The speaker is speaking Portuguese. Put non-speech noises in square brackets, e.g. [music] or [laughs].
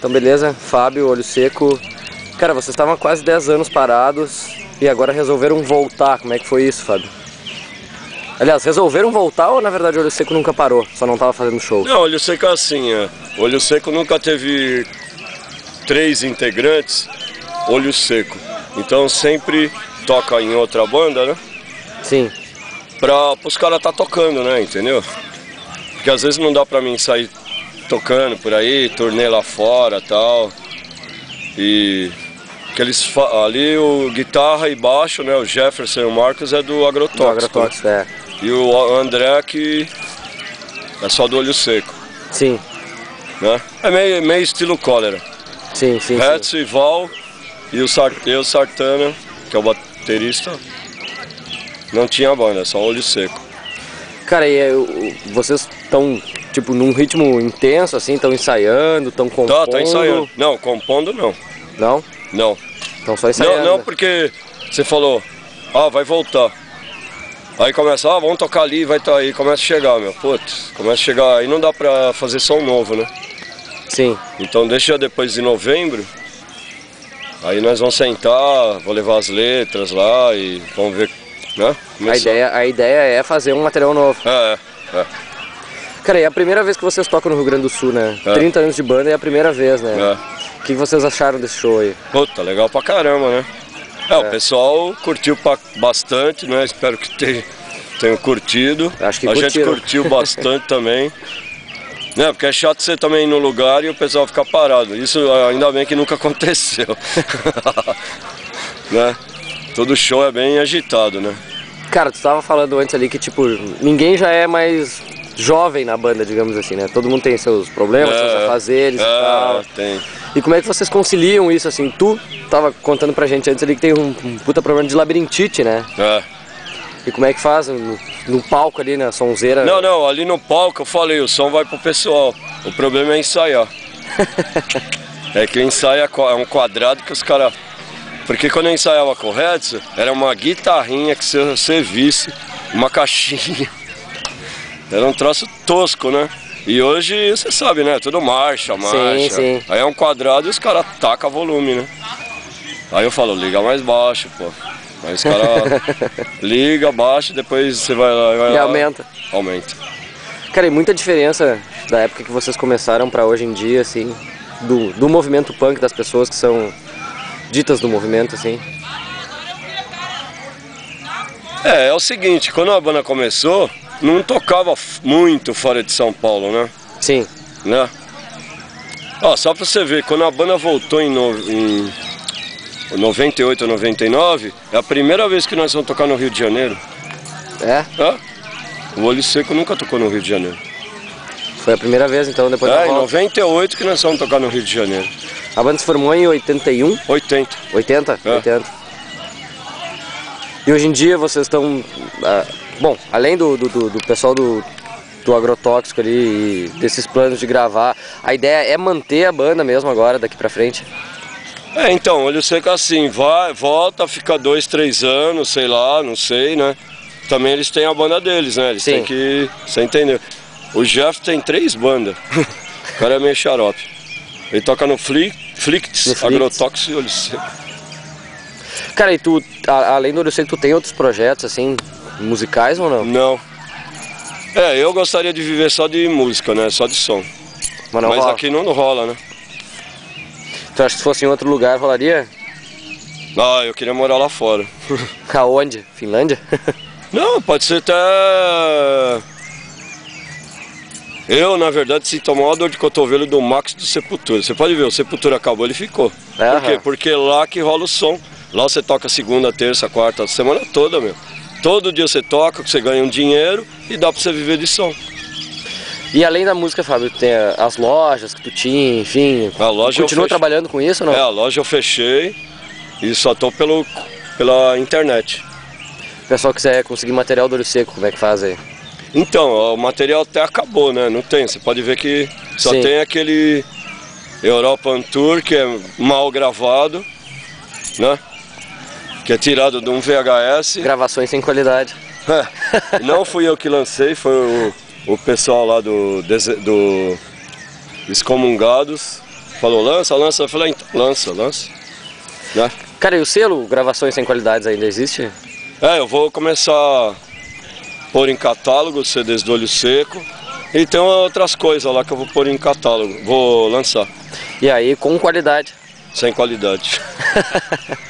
Então beleza, Fábio, Olho Seco. Cara, vocês estavam quase 10 anos parados e agora resolveram voltar. Como é que foi isso, Fábio? Aliás, resolveram voltar ou na verdade o Olho Seco nunca parou? Só não estava fazendo show? Não, Olho Seco é assim, é. Olho Seco nunca teve três integrantes, Olho Seco. Então sempre toca em outra banda, né? Sim. Pra os caras tá tocando, né? Entendeu? Porque às vezes não dá pra mim sair tocando por aí, turnê lá fora tal. E aqueles ali o guitarra e baixo, né? O Jefferson e o Marcos é do Agrotóxico. Do Agrotóxico, é. E o André que é só do olho seco. Sim. Né? É meio, meio estilo cólera. Sim, sim. Retz e Val e o, Sart, e o Sartana, que é o baterista, não tinha banda, só olho seco. Cara, e é, vocês estão tipo num ritmo intenso, assim, estão ensaiando, estão compondo? Tá, tá ensaiando. Não, compondo não. Não? Não. Estão só ensaiando? Não, não, porque você falou, ah, vai voltar. Aí começa, ah, vamos tocar ali, vai estar tá aí, começa a chegar, meu. Putz, começa a chegar, aí não dá pra fazer som novo, né? Sim. Então deixa depois de novembro, aí nós vamos sentar, vou levar as letras lá e vamos ver, né? A ideia, a ideia é fazer um material novo. É, é. Cara, é a primeira vez que vocês tocam no Rio Grande do Sul, né? É. 30 anos de banda é a primeira vez, né? É. O que vocês acharam desse show aí? Puta, legal pra caramba, né? É, é. o pessoal curtiu bastante, né? Espero que tenha, tenham curtido. Acho que A curtiram. gente curtiu [laughs] bastante também. Né, porque é chato você também ir no lugar e o pessoal ficar parado. Isso ainda bem que nunca [laughs] aconteceu. [laughs] né? Todo show é bem agitado, né? Cara, tu estava falando antes ali que tipo, ninguém já é mais jovem na banda, digamos assim, né? Todo mundo tem seus problemas, é, seus afazeres é, e tal. Tem. E como é que vocês conciliam isso assim? Tu tava contando pra gente antes ali que tem um, um puta problema de labirintite, né? É. E como é que faz no, no, palco ali, na sonzeira? Não, não, ali no palco eu falei, o som vai pro pessoal. O problema é ensaiar. [laughs] é que o ensaio é um quadrado que os caras. Porque quando eu ensaiava com o Redson, era uma guitarrinha que você, você visse, uma caixinha. Era um troço tosco, né? E hoje você sabe, né? Tudo marcha, marcha. Sim, sim. Aí é um quadrado e os caras tacam volume, né? Aí eu falo, liga mais baixo, pô. Aí os caras [laughs] liga, baixa, depois você vai lá, vai e lá, aumenta. Aumenta. Cara, e muita diferença da época que vocês começaram para hoje em dia, assim, do, do movimento punk, das pessoas que são ditas do movimento, assim? É, é o seguinte, quando a banda começou, não tocava muito fora de São Paulo, né? Sim. Né? Ó, só pra você ver, quando a banda voltou em, no, em 98 ou 99, é a primeira vez que nós vamos tocar no Rio de Janeiro. É? É. O Olho Seco nunca tocou no Rio de Janeiro. Foi a primeira vez então, depois é, da volta? em 98 que nós vamos tocar no Rio de Janeiro. A banda se formou em 81? 80. 80? É. 80. E hoje em dia vocês estão... Ah, bom, além do, do, do pessoal do, do agrotóxico ali e desses planos de gravar, a ideia é manter a banda mesmo agora, daqui pra frente? É, então, olho seco assim, vai, volta, fica dois, três anos, sei lá, não sei, né? Também eles têm a banda deles, né? Eles Sim. têm que. Você entendeu? O Jeff tem três bandas. [laughs] o cara é meio xarope. Ele toca no Flick, Flicts, Agrotóxico e olho seco. Cara, e tu, a, além do olho seco, tu tem outros projetos, assim, musicais ou não? Não. É, eu gostaria de viver só de música, né? Só de som. Mas, não Mas rola. aqui não rola, né? Tu acha que se fosse em outro lugar rolaria? Ah, eu queria morar lá fora. [laughs] Aonde? Finlândia? [laughs] Não, pode ser até. Eu, na verdade, sinto a maior dor de cotovelo do Max do Sepultura. Você pode ver, o Sepultura acabou, ele ficou. Por quê? Porque lá que rola o som. Lá você toca segunda, terça, quarta, semana toda, meu. Todo dia você toca, você ganha um dinheiro e dá pra você viver de som. E além da música, Fábio, tem as lojas que tu tinha, enfim. A loja continua trabalhando com isso ou não? É, a loja eu fechei e só tô pelo, pela internet. O pessoal quiser conseguir material do olho seco, como é que faz aí? Então, o material até acabou, né? Não tem. Você pode ver que só Sim. tem aquele European Tour que é mal gravado, né? Que é tirado de um VHS. Gravações sem qualidade. É. Não fui eu que lancei, foi o, o pessoal lá do, do Excomungados falou, lança, lança. Eu falei, então, lança, lança. Né? Cara, e o selo Gravações Sem Qualidades ainda existe? É, eu vou começar a pôr em catálogo CDs do Olho Seco. E tem outras coisas lá que eu vou pôr em catálogo, vou lançar. E aí, com qualidade. Sem qualidade. [laughs]